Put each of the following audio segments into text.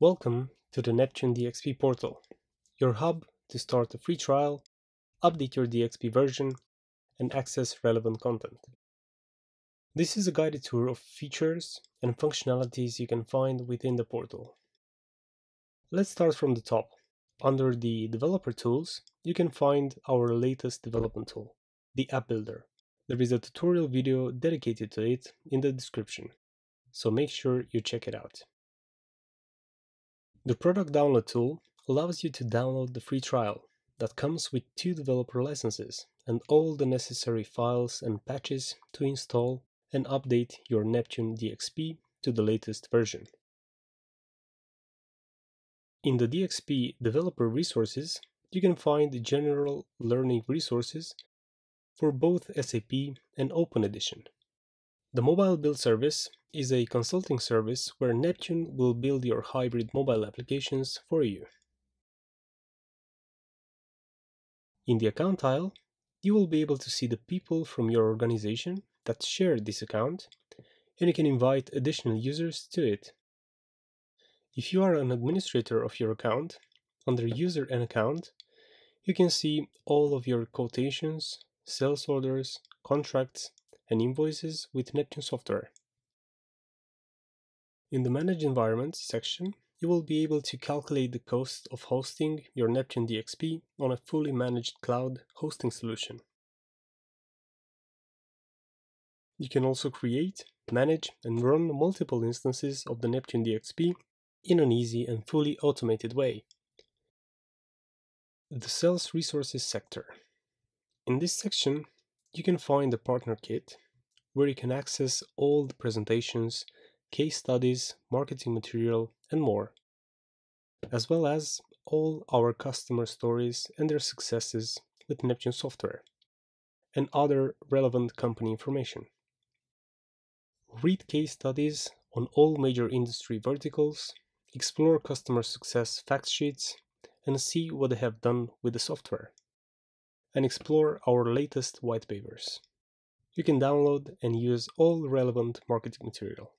Welcome to the Neptune DXP portal, your hub to start a free trial, update your DXP version, and access relevant content. This is a guided tour of features and functionalities you can find within the portal. Let's start from the top. Under the Developer Tools, you can find our latest development tool, the App Builder. There is a tutorial video dedicated to it in the description, so make sure you check it out. The product download tool allows you to download the free trial that comes with two developer licenses and all the necessary files and patches to install and update your Neptune DXP to the latest version. In the DXP developer resources, you can find general learning resources for both SAP and Open Edition. The Mobile Build Service is a consulting service where Neptune will build your hybrid mobile applications for you. In the account tile, you will be able to see the people from your organization that share this account, and you can invite additional users to it. If you are an administrator of your account, under User and Account, you can see all of your quotations, sales orders, contracts, and invoices with Neptune software. In the Manage Environments section, you will be able to calculate the cost of hosting your Neptune DXP on a fully managed cloud hosting solution. You can also create, manage, and run multiple instances of the Neptune DXP in an easy and fully automated way. The Sales Resources sector. In this section, you can find the Partner Kit, where you can access all the presentations, case studies, marketing material, and more, as well as all our customer stories and their successes with Neptune software, and other relevant company information. Read case studies on all major industry verticals, explore customer success fact sheets, and see what they have done with the software, and explore our latest white papers. You can download and use all relevant marketing material.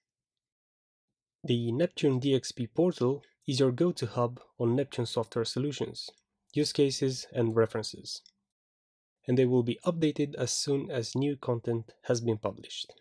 The Neptune DXP portal is your go-to hub on Neptune software solutions, use cases, and references. And they will be updated as soon as new content has been published.